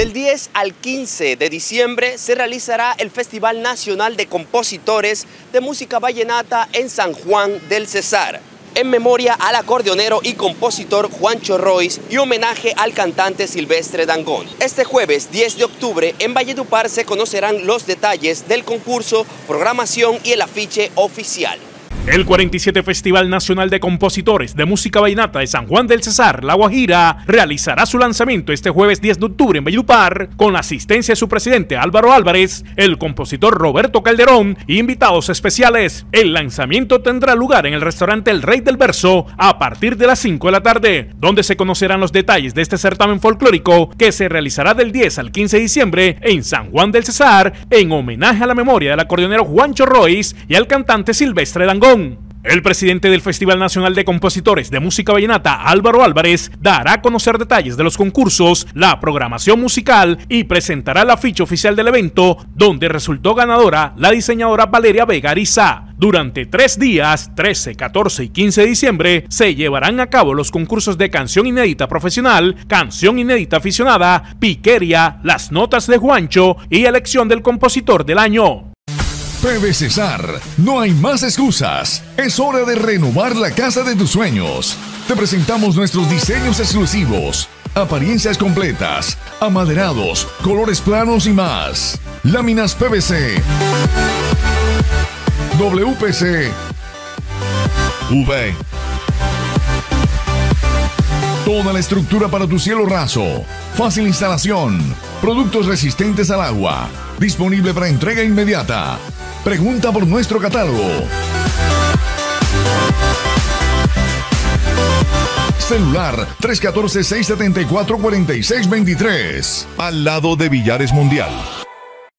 Del 10 al 15 de diciembre se realizará el Festival Nacional de Compositores de Música Vallenata en San Juan del Cesar en memoria al acordeonero y compositor Juancho Royce y homenaje al cantante Silvestre Dangón. Este jueves 10 de octubre en Valledupar se conocerán los detalles del concurso, programación y el afiche oficial. El 47 Festival Nacional de Compositores de Música Vallenata de San Juan del Cesar, La Guajira, realizará su lanzamiento este jueves 10 de octubre en Valledupar con la asistencia de su presidente Álvaro Álvarez, el compositor Roberto Calderón y invitados especiales. El lanzamiento tendrá lugar en el restaurante El Rey del Verso a partir de las 5 de la tarde, donde se conocerán los detalles de este certamen folclórico que se realizará del 10 al 15 de diciembre en San Juan del Cesar en homenaje a la memoria del acordeonero Juancho Royce y al cantante Silvestre Dangón. El presidente del Festival Nacional de Compositores de Música Vallenata, Álvaro Álvarez, dará a conocer detalles de los concursos, la programación musical y presentará la ficha oficial del evento, donde resultó ganadora la diseñadora Valeria Vega Ariza. Durante tres días, 13, 14 y 15 de diciembre, se llevarán a cabo los concursos de canción inédita profesional, canción inédita aficionada, piqueria, las notas de Juancho y elección del compositor del año. PB Cesar, no hay más excusas. Es hora de renovar la casa de tus sueños. Te presentamos nuestros diseños exclusivos, apariencias completas, amaderados, colores planos y más. Láminas PVC, WPC, V. Toda la estructura para tu cielo raso. Fácil instalación. Productos resistentes al agua. Disponible para entrega inmediata. Pregunta por nuestro catálogo. Celular 314-674-4623. Al lado de Villares Mundial.